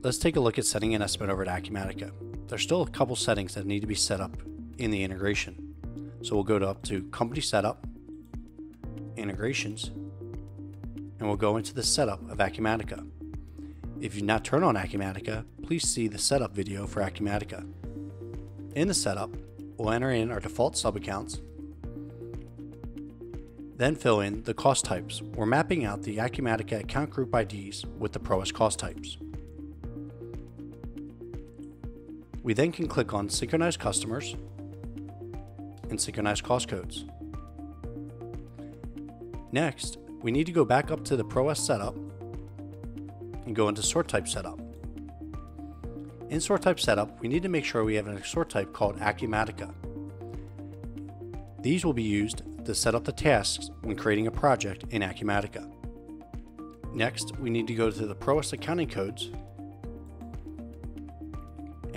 Let's take a look at setting an estimate over at Acumatica. There's still a couple settings that need to be set up in the integration. So we'll go to up to Company Setup, Integrations, and we'll go into the setup of Acumatica. If you've not turned on Acumatica, please see the setup video for Acumatica. In the setup, we'll enter in our default subaccounts, then fill in the cost types. We're mapping out the Acumatica account group IDs with the ProEst cost types. We then can click on Synchronize Customers and Synchronize Cost Codes. Next, we need to go back up to the ProEst setup and go into Sort Type Setup. In Sort Type Setup, we need to make sure we have an sort type called Acumatica. These will be used to set up the tasks when creating a project in Acumatica. Next, we need to go to the ProEst accounting codes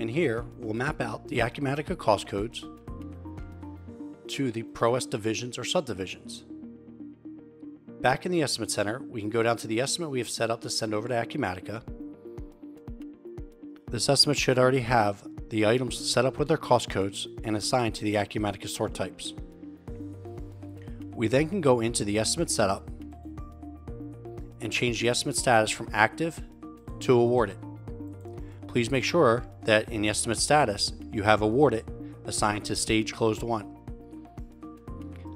and here we'll map out the Acumatica cost codes to the ProEst divisions or subdivisions. Back in the Estimate Center, we can go down to the estimate we have set up to send over to Acumatica. This estimate should already have the items set up with their cost codes and assigned to the Acumatica sort types. We then can go into the estimate setup and change the estimate status from active to awarded. Please make sure that in the estimate status you have awarded assigned to stage closed 1.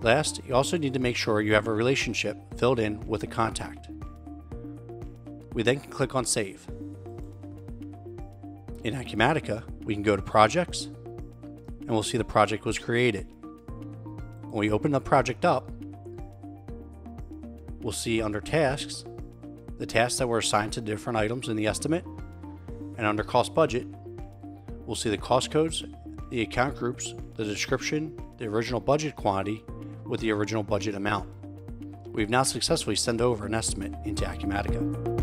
Last, you also need to make sure you have a relationship filled in with a contact. We then can click on Save. In Acumatica, we can go to Projects and we'll see the project was created. When we open the project up, we'll see under Tasks the tasks that were assigned to different items in the estimate and under cost budget, we'll see the cost codes, the account groups, the description, the original budget quantity with the original budget amount. We've now successfully sent over an estimate into Acumatica.